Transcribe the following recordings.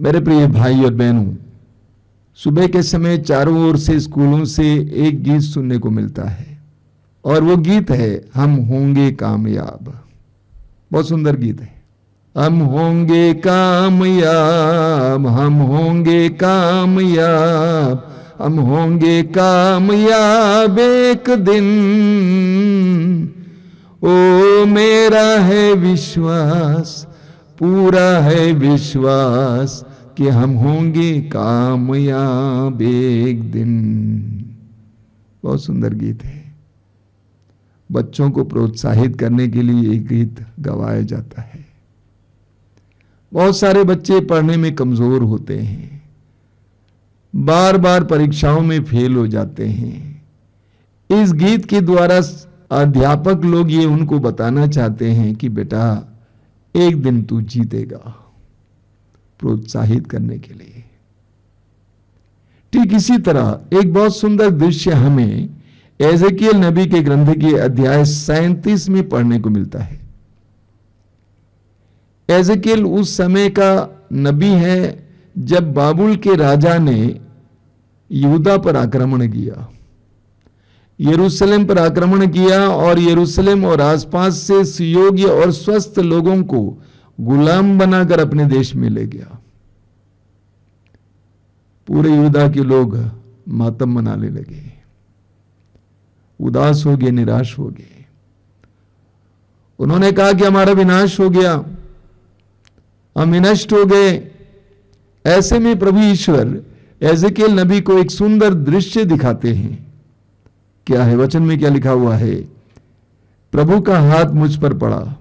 मेरे प्रिय भाई और बहनों, सुबह के समय चारों ओर से स्कूलों से एक गीत सुनने को मिलता है, और वो गीत है, हम होंगे कामयाब। बहुत सुंदर गीत है। हम होंगे कामयाब, हम होंगे कामयाब, हम होंगे कामयाब एक दिन। ओ मेरा है विश्वास पूरा है विश्वास कि हम होंगे कामयाब एक दिन। बहुत सुंदर गीत है। बच्चों को प्रोत्साहित करने के लिए ये गीत गवाया जाता है। बहुत सारे बच्चे पढ़ने में कमज़ोर होते हैं। बार बार परीक्षाओं में फेल हो जाते हैं। इस गीत के द्वारा अध्यापक लोग ये उनको बताना चाहते हैं कि बेटा एक दिन तू जीतेगा प्रोत्साहित करने के लिए। ठीक इसी तरह एक बहुत सुंदर दृश्य हमें एजेकियल नबी के ग्रंथ के अध्याय सैंतीस में पढ़ने को मिलता है। एजेकियल उस समय का नबी है जब बाबुल के राजा ने यहूदा पर आक्रमण किया। यरूशलेम पर आक्रमण किया और यरूशलेम और आसपास से सुयोग्य और स्वस्थ लोगों को गुलाम बनाकर अपने देश में ले गया। पूरे युद्धा के लोग मातम मनाने लगे। उदास हो गए, निराश हो गए। उन्होंने कहा कि हमारा विनाश हो गया, हम विनष्ट हो गए। ऐसे में प्रभु ईश्वर एजेकेल नबी को एक सुंदर दृश्य दिखाते हैं। क्या है? वचन में क्या लिखा हुआ है? प्रभु का हाथ मुझ पर पड़ा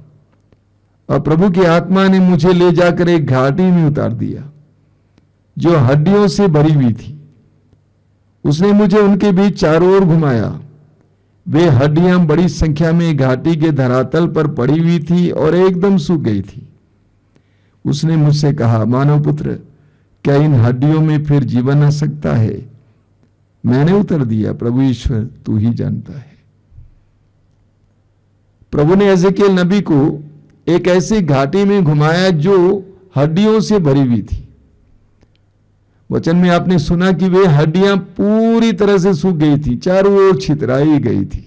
और प्रभु की आत्मा ने मुझे ले जाकर एक घाटी में उतार दिया, जो हड्डियों से भरी हुई थी। उसने मुझे उनके बीच चारों ओर घुमाया। वे हड्डियाँ बड़ी संख्या में घाटी के धरातल पर पड़ी हुई थी और एकदम सूख गई थी। उसने मुझसे कहा, मानव पुत्र, क्या इन हड्डियों में फिर जीवन आ सकता है? मैंने उत्तर दिया, प्रभु ईश्वर, तू ही जानता है। प्रभु ने एजेकेल नबी को एक ऐसी घाटी में घुमाया जो हड्डियों से भरी हुई थी। वचन में आपने सुना कि वे हड्डियाँ पूरी तरह से सूख गई थी, चारों ओर छितराई गई थी।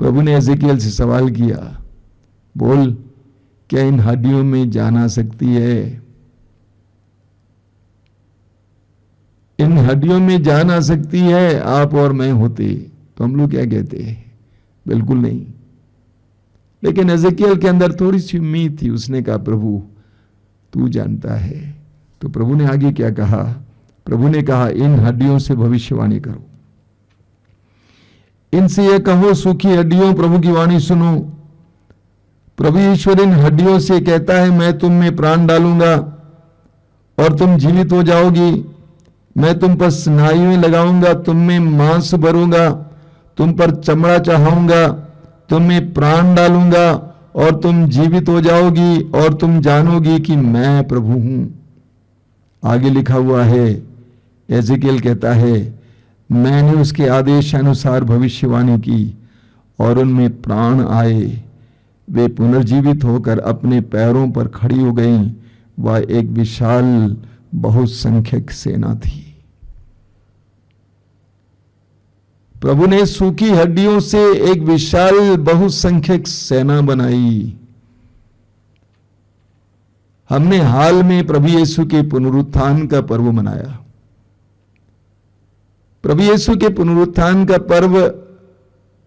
प्रभु ने एजेकियल से सवाल किया, बोल, क्या इन हड्डियों में जान सकती है? इन हड्डियों में जान आ सकती है, आप और मैं होते। तो हम लोग क्या कहते हैं? बिल्कुल नहीं। लेकिन एजेकियल के अंदर थोड़ी सी उम्मीद थी, उसने कहा, प्रभु, तू जानता है। तो प्रभु ने आगे क्या कहा? प्रभु ने कहा, इन हड्डियों से भविष्यवाणी करो। इनसे यह कहो, सूखी हड्डियों, प्रभु की वाणी सुनो। प्रभु ईश्वर इन हड्डियों से कहता है, मैं तुम में प्राण डालूँगा और तुम जीवित हो जाओगी। मैं तुम पर स्नायुएँ लगाऊँगा, तुम में मांस भरूँगा, तुम पर चमड़ा चढ़ाऊँगा, तुम में प्राण डालूँगा और तुम जीवित हो जाओगी और तुम जानोगी कि मैं प्रभु हूँ। आगे लिखा हुआ है एजिकल कहता है, मैंने उसके आदेश अनुसार भविष्यवाणी की और उनमें प्राण आए। वे पुनर्जीवित होकर अपने पैरों पर खड़ी हो गईं, वह एक विशाल बहुसंख्यक सेना थी। प्रभु ने सूखी हड्डियों से एक विशाल बहुसंख्यक सेना बनाई। हमने हाल में प्रभु यीशु के पुनरुत्थान का पर्व मनाया। प्रभु यीशु के पुनरुत्थान का पर्व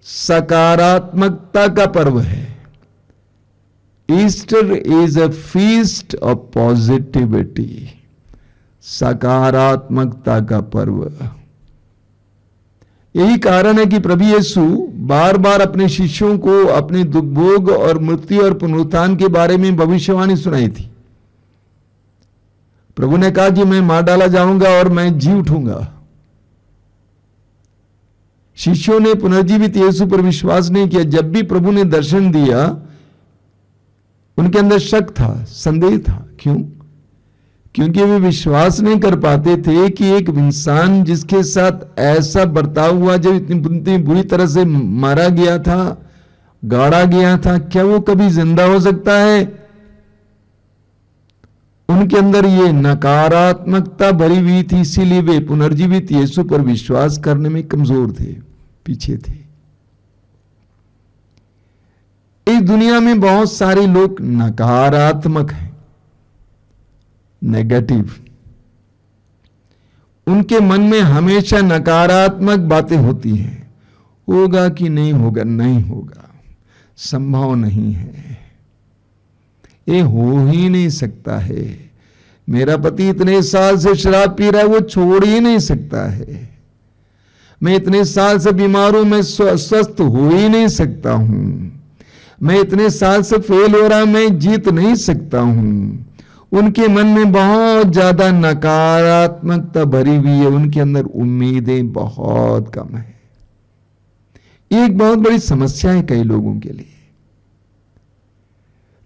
सकारात्मकता का पर्व है। Easter is a feast of positivity सकारात्मकता का पर्व। यही कारण है कि प्रभु यीशु बार बार अपने शिष्यों को अपने दुखभोग और मृत्यु और पुनरुत्थान के बारे में भविष्यवाणी सुनाई थी। प्रभु ने कहा कि मैं मार डाला जाऊँगा और मैं जी उठूँगा। शिष्यों ने पुनर्जीवित यीशु पर विश्वास नहीं किया। जब भी प्रभु ने दर्शन दिया, उनके अंदर शक था, संदेह था। क्यों? क्योंकि वे विश्वास नहीं कर पाते थे कि एक इंसान जिसके साथ ऐसा बर्ताव हुआ, जब इतनी बुरी तरह से मारा गया था, गाड़ा गया था, क्या वो कभी ज़िंदा हो सकता है? उनके अंदर ये नकारात्मकता भरी हुई थी, इसीलिए वे पुनर्जीवित यीशु पर विश्वास करने में कमज़ोर थे, पीछे थे। इस दुनिया में बहुत सारे लोग नकारात्मक हैं। नेगेटिव उनके मन में हमेशा नकारात्मक बातें होती हैं। होगा कि नहीं होगा? नहीं होगा। संभव नहीं है। ये हो ही नहीं सकता है। मेरा पति इतने साल से शराब पी रहा है, वो छोड़ ही नहीं सकता है। मैं इतने साल से बीमार हूँ, मैं स्वस्थ हो ही नहीं सकता हूँ। मैं इतने साल से फेल हो रहा मैं जीत नहीं सकता हूँ। उनके मन में बहुत ज़्यादा नकारात्मकता भरी हुई है। उनके अंदर उम्मीदें बहुत कम है। एक बहुत बड़ी समस्या है कई लोगों के लिए।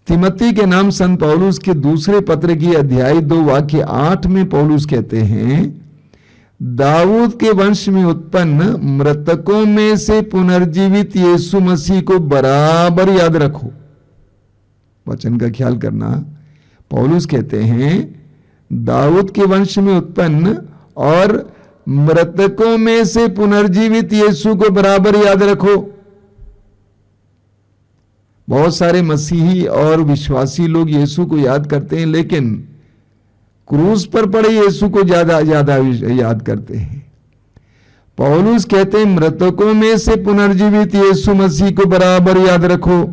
तिमती के नाम संत पौलुस के दूसरे पत्र की अध्याय दो वाक्य आठ में पौलुस कहते हैं, दाऊद के वंश में उत्पन्न मृतकों में से पुनर्जीवित यीशु मसीह को बराबर याद रखो। वचन का ख्याल करना पौलुस कहते हैं, दाऊद के वंश में उत्पन्न और मृतकों में से पुनर्जीवित यीशु को बराबर याद रखो। बहुत सारे मसीही और विश्वासी लोग यीशु को याद करते हैं, लेकिन क्रूस पर पड़े यीशु को ज़्यादा ज़्यादा याद करते हैं। पौलुस कहते हैं, मृतकों में से पुनर्जीवित यीशु मसीह को बराबर याद रखो।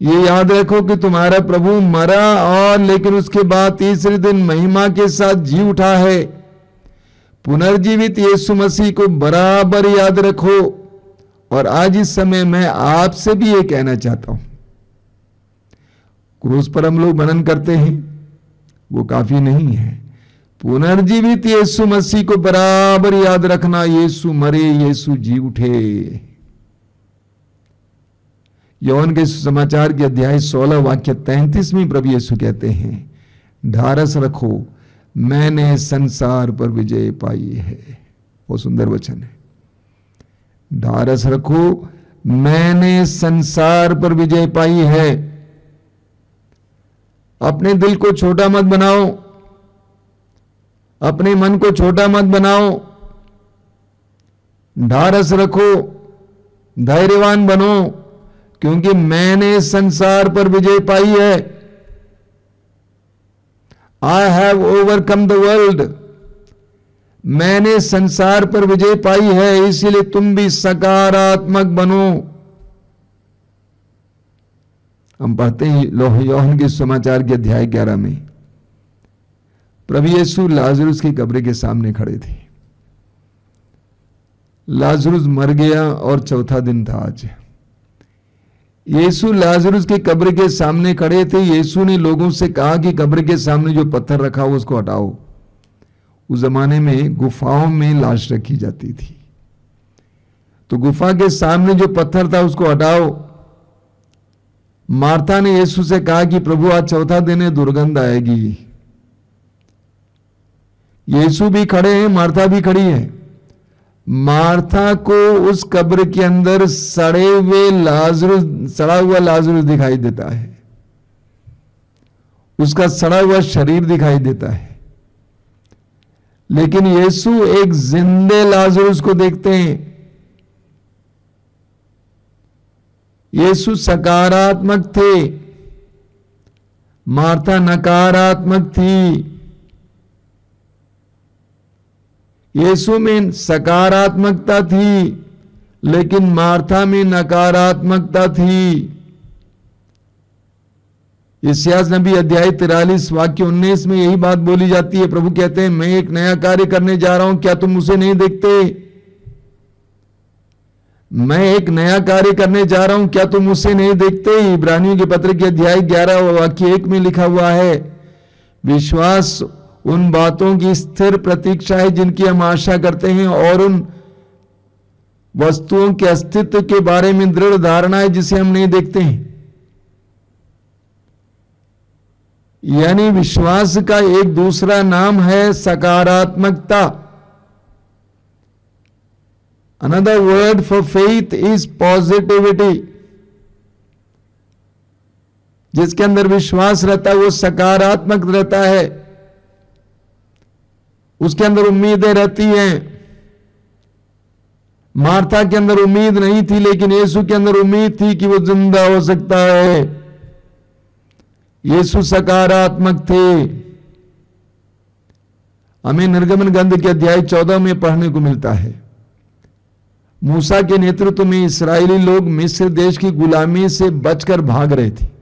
ये याद रखो कि तुम्हारा प्रभु मरा और लेकिन उसके बाद तीसरे दिन महिमा के साथ जी उठा है। पुनर्जीवित यीशु मसीह को बराबर याद रखो और आज इस समय मैं आपसे भी ये कहना चाहता हूँ। क्रूस पर हम लोग मनन करते हैं, वो काफ़ी नहीं है। पुनर्जीवित यीशु मसीह को बराबर याद रखना, यीशु मरे, यीशु जी उठे। यौन के समाचार के अध्याय 16 वाक्य तैंतीस में प्रभु यीशु कहते हैं, ढारस रखो, मैंने संसार पर विजय पाई है। वो सुंदर वचन है। ढारस रखो, मैंने संसार पर विजय पाई है। अपने दिल को छोटा मत बनाओ, अपने मन को छोटा मत बनाओ। ढारस रखो, धैर्यवान बनो क्योंकि मैंने संसार पर विजय पाई है। I have overcome the world मैंने संसार पर विजय पाई है, इसीलिए तुम भी सकारात्मक बनो। हम पढ़ते हैं लोह योहन के समाचार के अध्याय ग्यारह में। प्रभु यीशु लाजरुस की कब्र के सामने खड़े थे। लाजरुस मर गया और चौथा दिन था आज। यीशु लाजरुस की कब्र के सामने खड़े थे। यीशु ने लोगों से कहा कि कब्र के सामने जो पत्थर रखा हो, उसको हटाओ। उस जमाने में गुफाओं में लाश रखी जाती थी। तो गुफा के सामने जो पत्थर था, उसको हटाओ। मार्था ने यीशु से कहा कि, प्रभु, आज चौथा दिन है, दुर्गंध आएगी। यीशु भी खड़े हैं, मार्था भी खड़ी है। मार्था को उस कब्र के अंदर सड़े हुए लाजरुस, सड़ा हुआ लाजरुस दिखाई देता है। उसका सड़ा हुआ शरीर दिखाई देता है। लेकिन यीशु एक जिंदे लाजरुस को देखते हैं। यीशु सकारात्मक थे। मार्था नकारात्मक थी। यीशु में सकारात्मकता थी, लेकिन मार्था में नकारात्मकता थी। इसियास नबी अध्याय तिरालीस, वाक्य उन्नीस में यही बात बोली जाती है। प्रभु कहते हैं, मैं एक नया कार्य करने जा रहा हूँ, क्या तुम उसे नहीं देखते? मैं एक नया कार्य करने जा रहा हूँ, क्या तुम उसे नहीं देखते? इब्रानियों के पत्र के अध्याय ग्यारह वाक्य एक में लिखा हुआ है, विश्वास उन बातों की स्थिर प्रतीक्षा है जिनकी हम आशा करते हैं और उन वस्तुओं के अस्तित्व के बारे में दृढ़ धारणा है जिसे हम नहीं देखते हैं। यानी विश्वास का एक दूसरा नाम है सकारात्मकता। Another word for faith is positivity जिसके अंदर विश्वास रहता है वो सकारात्मक रहता है। उसके अंदर उम्मीदें रहती हैं। मार्था के अंदर उम्मीद नहीं थी, लेकिन यीशु के अंदर उम्मीद थी कि वो ज़िंदा हो सकता है। यीशु सकारात्मक थे। हमें निर्गमन गंध के अध्याय चौदह में पढ़ने को मिलता है। मूसा के नेतृत्व में इसराइली लोग मिस्र देश की गुलामी से बचकर भाग रहे थे।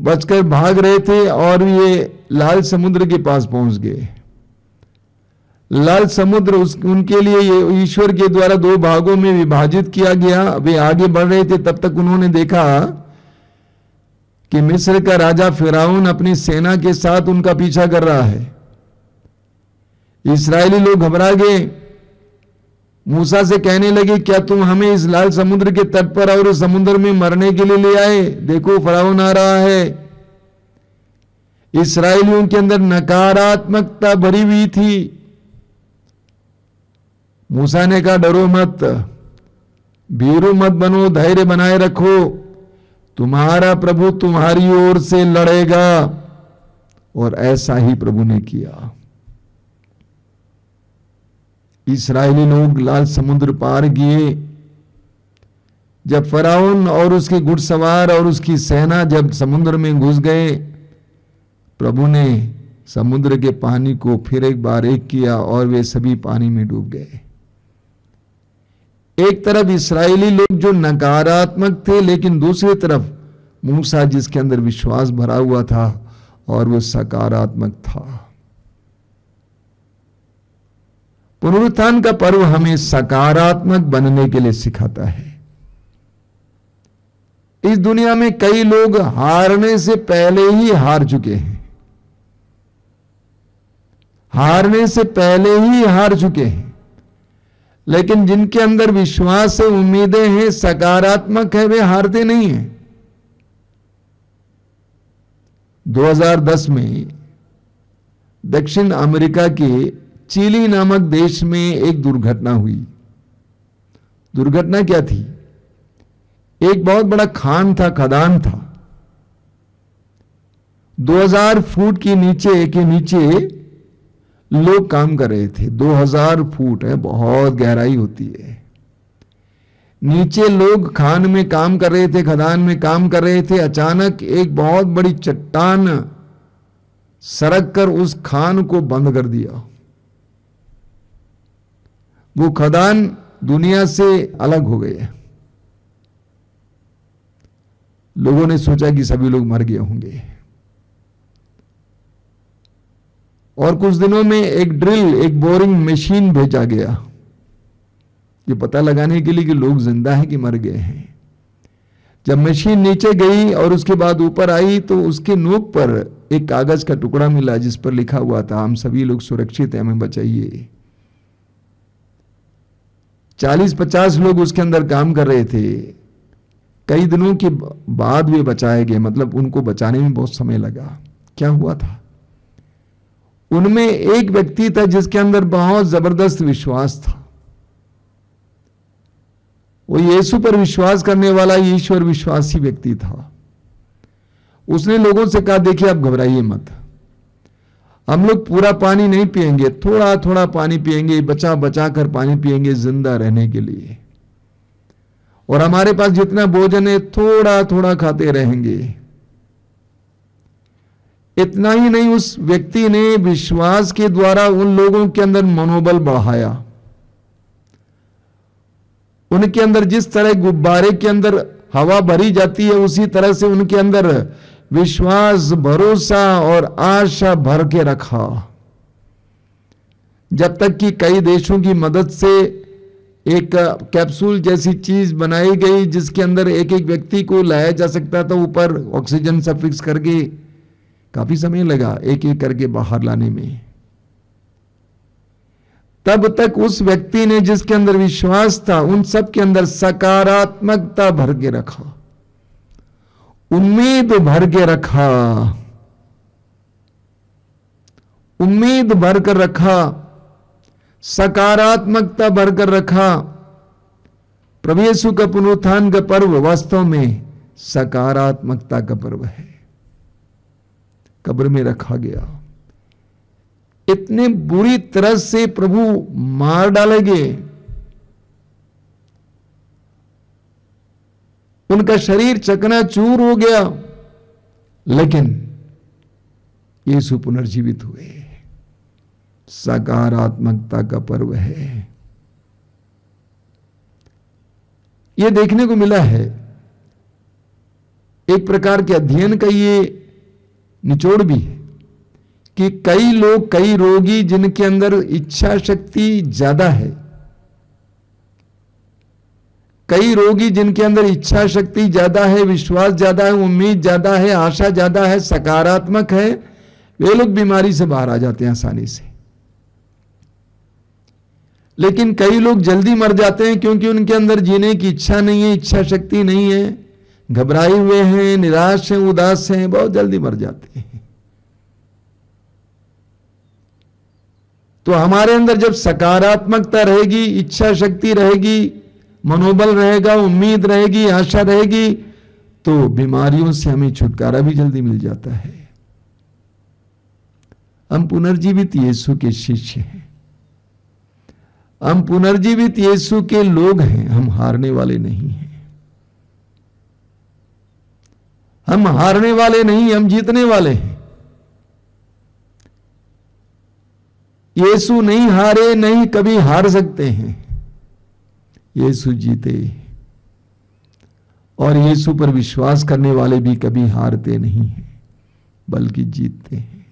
बचकर भाग रहे थे और ये लाल समुद्र के पास पहुँच गए। लाल समुद्र उस, उनके लिए ये ईश्वर के द्वारा दो भागों में विभाजित किया गया। वे आगे बढ़ रहे थे, तब तक उन्होंने देखा कि मिस्र का राजा फिराउन अपनी सेना के साथ उनका पीछा कर रहा है। इसराइली लोग घबरा गए। मूसा से कहने लगे, क्या तुम हमें इस लाल समुद्र के तट पर और समुद्र में मरने के लिए ले आए? देखो फराउन आ रहा है। इसराइलियों के अंदर नकारात्मकता भरी हुई थी। मूसा ने कहा, डरो मत, भीरू मत बनो, धैर्य बनाए रखो। तुम्हारा प्रभु तुम्हारी ओर से लड़ेगा और ऐसा ही प्रभु ने किया। इसराइली लोग लाल समुद्र पार किए। जब फराउन और उसके घुड़सवार और उसकी सेना जब समुद्र में घुस गए, प्रभु ने समुद्र के पानी को फिर एक बार एक किया और वे सभी पानी में डूब गए। एक तरफ़ इसराइली लोग जो नकारात्मक थे, लेकिन दूसरी तरफ़ मूसा जिसके अंदर विश्वास भरा हुआ था और वो सकारात्मक था। पुनरुत्थान का पर्व हमें सकारात्मक बनने के लिए सिखाता है। इस दुनिया में कई लोग हारने से पहले ही हार चुके हैं। हारने से पहले ही हार चुके हैं। लेकिन जिनके अंदर विश्वास है, उम्मीदें हैं, सकारात्मक है, वे हारते नहीं हैं। 2010 में दक्षिण अमेरिका के चिली नामक देश में एक दुर्घटना हुई। दुर्घटना क्या थी? एक बहुत बड़ा खान था, खदान था। 2000 फुट के नीचे के नीचे लोग काम कर रहे थे। 2000 फुट है, बहुत गहराई होती है। नीचे लोग खान में काम कर रहे थे, खदान में काम कर रहे थे। अचानक एक बहुत बड़ी चट्टान सरक कर उस खान को बंद कर दिया। वो खदान दुनिया से अलग हो गए लोगों ने सोचा कि सभी लोग मर गए होंगे। और कुछ दिनों में एक ड्रिल, एक बोरिंग मशीन भेजा गया। ये पता लगाने के लिए कि लोग ज़िंदा हैं कि मर गए हैं। जब मशीन नीचे गई और उसके बाद ऊपर आई तो उसके नोक पर एक कागज़ का टुकड़ा मिला, जिस पर लिखा हुआ था, हम सभी लोग सुरक्षित हैं, हमें बचाइए। चालीस पचास लोग उसके अंदर काम कर रहे थे। कई दिनों के बाद वे बचाए गए मतलब उनको बचाने में बहुत समय लगा। क्या हुआ था? उनमें एक व्यक्ति था जिसके अंदर बहुत ज़बरदस्त विश्वास था। वो यीशु पर विश्वास करने वाला ईश्वर विश्वासी व्यक्ति था। उसने लोगों से कहा, देखिए, आप घबराइए मत। हम लोग पूरा पानी नहीं पिएँगे थोड़ा थोड़ा पानी पिएँगे बचा बचा कर पानी पिएँगे ज़िंदा रहने के लिए। और हमारे पास जितना भोजन है, थोड़ा थोड़ा खाते रहेंगे। इतना ही नहीं, उस व्यक्ति ने विश्वास के द्वारा उन लोगों के अंदर मनोबल बढ़ाया। उनके अंदर जिस तरह गुब्बारे के अंदर हवा भरी जाती है, उसी तरह से उनके अंदर विश्वास, भरोसा और आशा भर के रखा। जब तक कि कई देशों की मदद से एक कैप्सूल जैसी चीज़ बनाई गई, जिसके अंदर एक एक व्यक्ति को लाया जा सकता था, ऊपर ऑक्सीजन सब फिक्स करके काफ़ी समय लगा एक एक करके बाहर लाने में। तब तक उस व्यक्ति ने जिसके अंदर विश्वास था, उन सब के अंदर सकारात्मकता भर के रखा। उम्मीद भर के रखा। उम्मीद भर कर रखा। सकारात्मकता भरकर रखा। प्रभु यीशु का पुनरुत्थान का पर्व वास्तव में सकारात्मकता का पर्व है। कब्र में रखा गया। इतने बुरी तरह से प्रभु मार डालेंगे। उनका शरीर चकनाचूर हो गया। लेकिन यीशु पुनर्जीवित हुए। सकारात्मकता का पर्व है। यह देखने को मिला है, एक प्रकार के अध्ययन का ये निचोड़ भी है कि कई लोग, कई रोगी जिनके अंदर इच्छा शक्ति ज़्यादा है कई रोगी जिनके अंदर इच्छा शक्ति ज़्यादा है, विश्वास ज़्यादा है, उम्मीद ज़्यादा है, आशा ज़्यादा है, सकारात्मक है, वे लोग बीमारी से बाहर आ जाते हैं आसानी से। लेकिन कई लोग जल्दी मर जाते हैं क्योंकि उनके अंदर जीने की इच्छा नहीं है इच्छा शक्ति नहीं है, घबराए हुए हैं, निराश हैं, उदास हैं, बहुत जल्दी मर जाते हैं। तो हमारे अंदर जब सकारात्मकता रहेगी इच्छा शक्ति रहेगी मनोबल रहेगा, उम्मीद रहेगी, आशा रहेगी तो बीमारियों से हमें छुटकारा भी जल्दी मिल जाता है। हम पुनर्जीवित यीशु के शिष्य हैं। हम पुनर्जीवित यीशु के लोग हैं, हम हारने वाले नहीं हैं। हम हारने वाले नहीं, हम जीतने वाले हैं। यीशु नहीं हारे, नहीं कभी हार सकते हैं। यीशु जीते। और यीशु पर विश्वास करने वाले भी कभी हारते नहीं हैं, बल्कि जीतते हैं।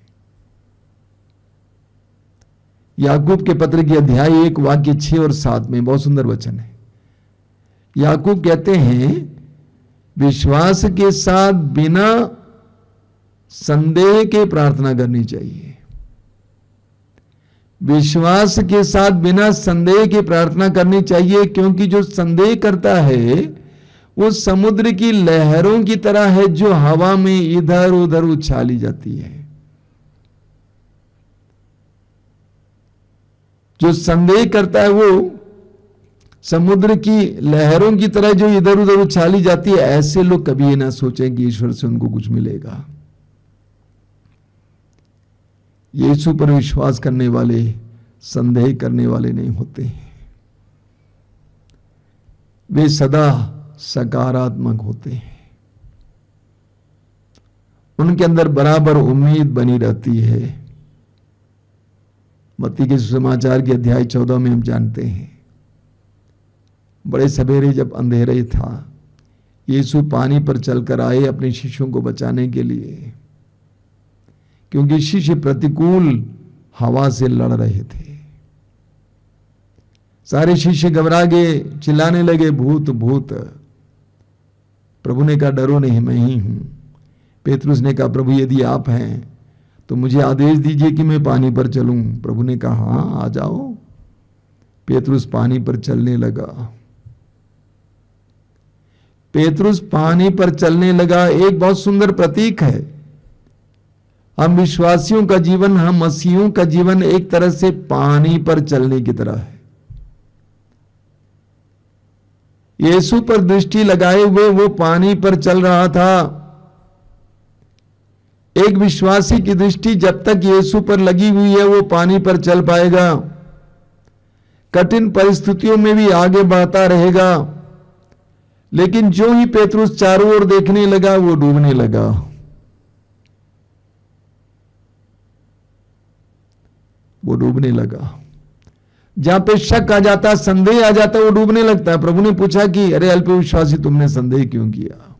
याकूब के पत्र की अध्याय एक वाक्य छह और सात में बहुत सुंदर वचन है। याकूब कहते हैं, विश्वास के साथ बिना संदेह के प्रार्थना करनी चाहिए। विश्वास के साथ बिना संदेह की प्रार्थना करनी चाहिए, क्योंकि जो संदेह करता है, वो समुद्र की लहरों की तरह है, जो हवा में इधर उधर उछाली जाती है। जो संदेह करता है, वो समुद्र की लहरों की तरह जो इधर उधर उछाली जाती है, ऐसे लोग कभी ये ना सोचें कि ईश्वर से उनको कुछ मिलेगा। यीशु पर विश्वास करने वाले, संदेह करने वाले नहीं होते वे सदा सकारात्मक होते हैं। उनके अंदर बराबर उम्मीद बनी रहती है। मत्ती के समाचार के अध्याय चौदह में हम जानते हैं। बड़े सवेरे जब अंधेरे था, यीशु पानी पर चलकर आए अपने शिष्यों को बचाने के लिए। क्योंकि शिष्य प्रतिकूल हवा से लड़ रहे थे। सारे शिष्य घबरा गए, चिल्लाने लगे, भूत भूत, प्रभु ने कहा, डरो नहीं, मैं ही हूँ। पेतरुस ने कहा, प्रभु, यदि आप हैं तो मुझे आदेश दीजिए कि मैं पानी पर चलूँ। प्रभु ने कहा, हाँ, आ जाओ। पेतरुस पानी पर चलने लगा। पेतरुस पानी पर चलने लगा। एक बहुत सुंदर प्रतीक है। हम विश्वासियों का जीवन, हम मसीहों का जीवन एक तरह से पानी पर चलने की तरह है। यीशु पर दृष्टि लगाए हुए वो पानी पर चल रहा था। एक विश्वासी की दृष्टि जब तक यीशु पर लगी हुई है, वो पानी पर चल पाएगा। कठिन परिस्थितियों में भी आगे बढ़ता रहेगा। लेकिन जो ही पेतरुस चारों ओर देखने लगा, वो डूबने लगा। वो डूबने लगा। जहाँ पे शक आ जाता, संदेह आ जाता है वो डूबने लगता है। प्रभु ने पूछा कि, अरे, अल्प विश्वासी, तुमने संदेह क्यों किया?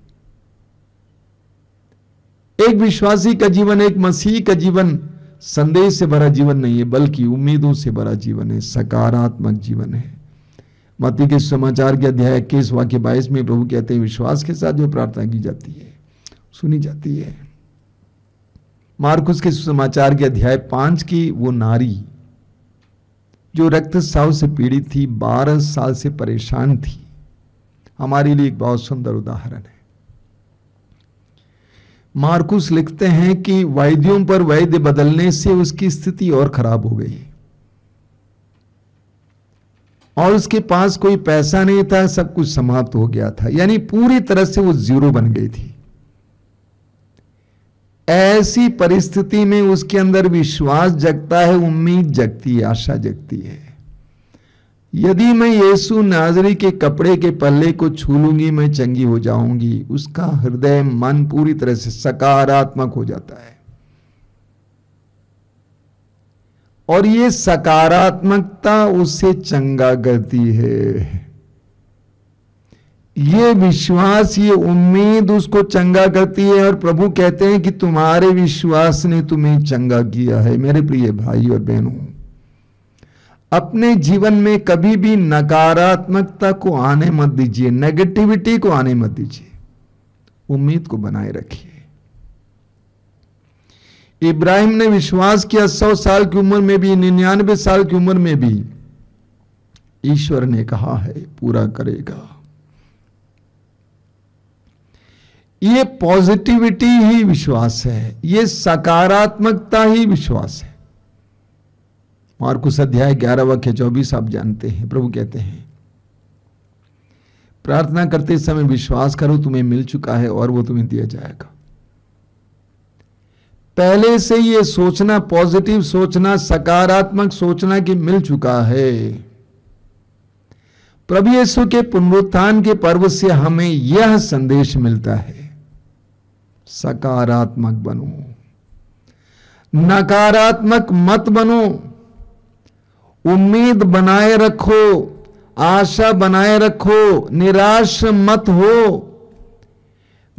एक विश्वासी का जीवन, एक मसीह का जीवन संदेह से भरा जीवन नहीं है, बल्कि उम्मीदों से भरा जीवन है, सकारात्मक जीवन है। मती के समाचार के अध्याय इक्कीस वाक्य बाईस में प्रभु कहते हैं, विश्वास के साथ जो प्रार्थना की जाती है, सुनी जाती है। मार्कुस के समाचार के अध्याय पाँच की, वो नारी, जो रक्तस्राव से पीड़ित थी, बारह साल से परेशान थी। हमारे लिए एक बहुत सुंदर उदाहरण है। मार्कुस लिखते हैं कि वैद्यों पर वैद्य बदलने से उसकी स्थिति और खराब हो गई। और उसके पास कोई पैसा नहीं था, सब कुछ समाप्त हो गया था। यानी पूरी तरह से वो ज़ीरो बन गई थी। ऐसी परिस्थिति में उसके अंदर विश्वास जगता है, उम्मीद जगती है, आशा जगती है। यदि मैं यीशु नाजरी के कपड़े के पल्ले को छू लूँगी, मैं चंगी हो जाऊँगी, उसका हृदय मन पूरी तरह से सकारात्मक हो जाता है। और ये सकारात्मकता उससे चंगा करती है। ये विश्वास, ये उम्मीद उसको चंगा करती है और प्रभु कहते हैं कि तुम्हारे विश्वास ने तुम्हें चंगा किया है। मेरे प्रिय भाई और बहनों, अपने जीवन में कभी भी नकारात्मकता को आने मत दीजिए नेगेटिविटी को आने मत दीजिए। उम्मीद को बनाए रखिए। इब्राहिम ने विश्वास किया सौ साल की उम्र में भी, निन्यानवे साल की उम्र में भी। ईश्वर ने कहा है, पूरा करेगा। ये पॉजिटिविटी ही विश्वास है, ये सकारात्मकता ही विश्वास है। और कुछ अध्याय ग्यारह वाक्य चौबीस आप जानते हैं, प्रभु कहते हैं, प्रार्थना करते समय विश्वास करो तुम्हें मिल चुका है और वो तुम्हें दिया जाएगा। पहले से ये सोचना, पॉजिटिव सोचना, सकारात्मक सोचना कि मिल चुका है। प्रभु यीशु के पुनरुत्थान के पर्व से हमें यह संदेश मिलता है सकारात्मक बनो। नकारात्मक मत बनो। उम्मीद बनाए रखो, आशा बनाए रखो, निराश मत हो।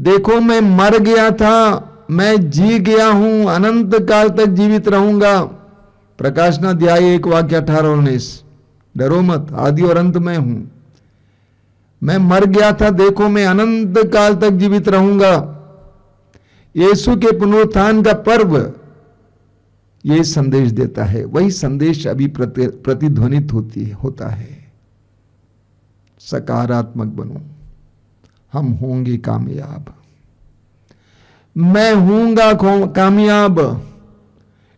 देखो, मैं मर गया था, मैं जी गया हूँ, अनंत काल तक जीवित रहूँगा। प्रकाशना अध्याय एक वाक्य अठारह उन्नीस। डरो मत, आदि और अंत में हूँ। मैं मर गया था, देखो, मैं अनंत काल तक जीवित रहूँगा। यीशु के पुनरुत्थान का पर्व ये संदेश देता है। वही संदेश अभी प्रतिध्वनित होती है, होता है। सकारात्मक बनो। हम होंगे कामयाब। मैं हूँगा कामयाब।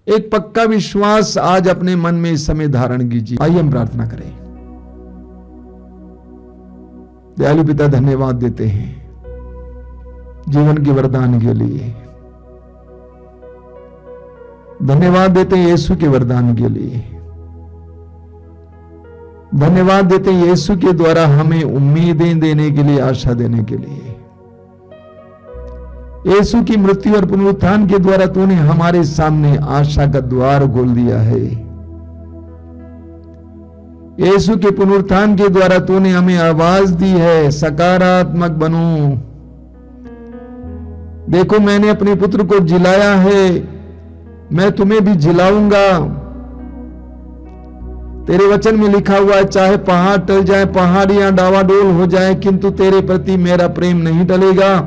एक पक्का विश्वास आज अपने मन में इस समय धारण कीजिए। आइए हम प्रार्थना करें। दयालु पिता, धन्यवाद देते हैं। जीवन के वरदान के लिए। धन्यवाद देते हैं यीशु के वरदान के लिए। धन्यवाद देते हैं यीशु के द्वारा हमें उम्मीदें देने के लिए, आशा देने के लिए। यीशु की मृत्यु और पुनरुत्थान के द्वारा तूने हमारे सामने आशा का द्वार खोल दिया है। यीशु के पुनरुत्थान के द्वारा तूने हमें आवाज़ दी है, सकारात्मक बनो। देखो मैंने अपने पुत्र को जिलाया है, मैं तुम्हें भी जिलाऊँगा। तेरे वचन में लिखा हुआ है, चाहे पहाड़ टल जाए, पहाड़ियाँ डावाडोल हो जाए, किंतु तेरे प्रति मेरा प्रेम नहीं टलेगा,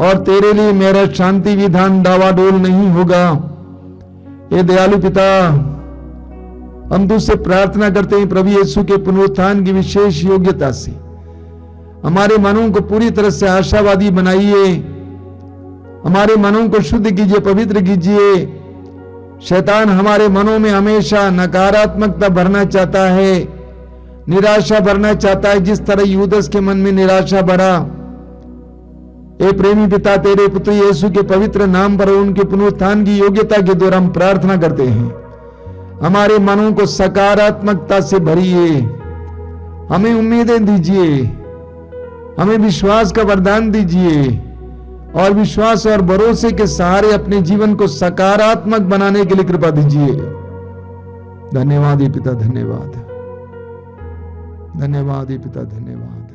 और तेरे लिए मेरा शांति विधान डावाडोल नहीं होगा। ये दयालु पिता, हम तुझसे प्रार्थना करते हैं प्रभु यीशु के पुनरुत्थान की विशेष योग्यता से। हमारे मनों को पूरी तरह से आशावादी बनाइए। हमारे मनों को शुद्ध कीजिए, पवित्र कीजिए। शैतान हमारे मनों में हमेशा नकारात्मकता भरना चाहता है, निराशा भरना चाहता है। जिस तरह यूदस के मन में निराशा भरा, ए प्रेमी पिता, तेरे पुत्र यीशु के पवित्र नाम पर उनके पुनरुत्थान की योग्यता के द्वारा हम प्रार्थना करते हैं। हमारे मनों को सकारात्मकता से भरिए। हमें उम्मीदें दीजिए। हमें विश्वास का वरदान दीजिए। और विश्वास और भरोसे के सहारे अपने जीवन को सकारात्मक बनाने के लिए कृपा दीजिए। धन्यवाद ही पिता, धन्यवाद। धन्यवाद ही पिता, धन्यवाद।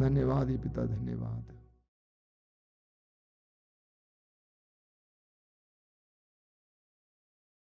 धन्यवाद ही पिता, धन्यवाद।